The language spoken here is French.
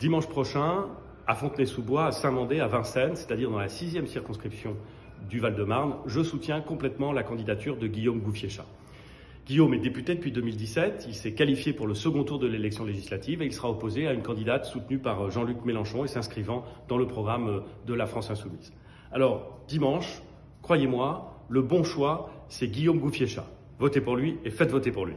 Dimanche prochain, à Fontenay-sous-Bois, à Saint-Mandé, à Vincennes, c'est-à-dire dans la sixième circonscription du Val-de-Marne, je soutiens complètement la candidature de Guillaume Gouffiéchat. Guillaume est député depuis 2017, il s'est qualifié pour le second tour de l'élection législative et il sera opposé à une candidate soutenue par Jean-Luc Mélenchon et s'inscrivant dans le programme de la France Insoumise. Alors, dimanche, croyez-moi, le bon choix, c'est Guillaume Gouffiéchat. Votez pour lui et faites voter pour lui.